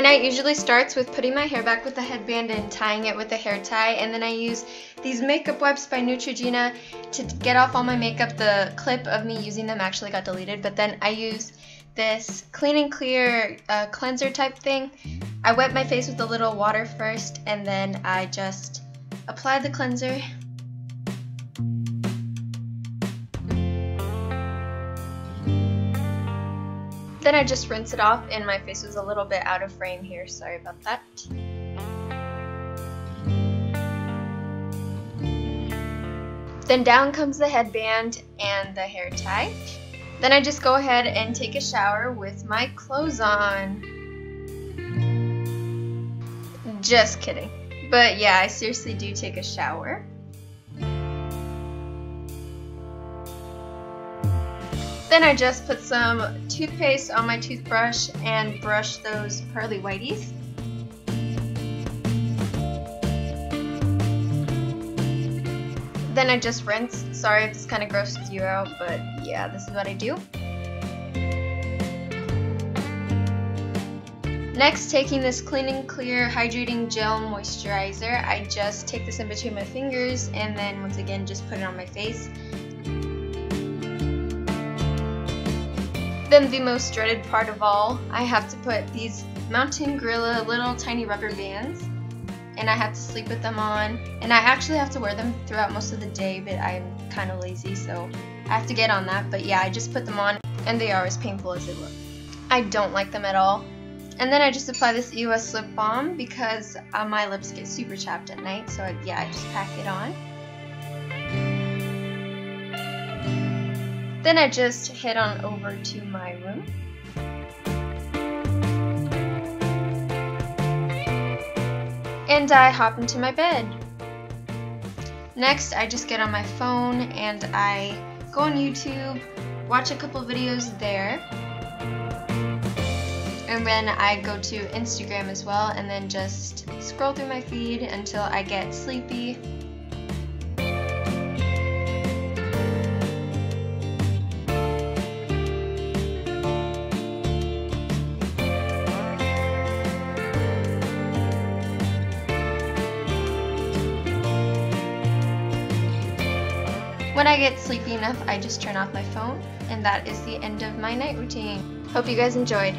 my night usually starts with putting my hair back with a headband and tying it with a hair tie and then I use these makeup wipes by Neutrogena to get off all my makeup. The clip of me using them actually got deleted but then I use this clean and clear uh, cleanser type thing. I wet my face with a little water first and then I just apply the cleanser Then I just rinse it off and my face was a little bit out of frame here, sorry about that. Then down comes the headband and the hair tie. Then I just go ahead and take a shower with my clothes on. Just kidding. But yeah, I seriously do take a shower. Then I just put some toothpaste on my toothbrush and brush those pearly whiteys. Then I just rinse. Sorry if this kind of grosses you out, but yeah, this is what I do. Next, taking this Clean and Clear Hydrating Gel Moisturizer, I just take this in between my fingers and then once again just put it on my face. Then the most dreaded part of all, I have to put these Mountain Gorilla little tiny rubber bands and I have to sleep with them on and I actually have to wear them throughout most of the day but I'm kind of lazy so I have to get on that but yeah I just put them on and they are as painful as they look. I don't like them at all. And then I just apply this EOS lip balm because uh, my lips get super chapped at night so I, yeah I just pack it on. Then I just head on over to my room. And I hop into my bed. Next, I just get on my phone and I go on YouTube, watch a couple videos there. And then I go to Instagram as well and then just scroll through my feed until I get sleepy When I get sleepy enough, I just turn off my phone, and that is the end of my night routine. Hope you guys enjoyed.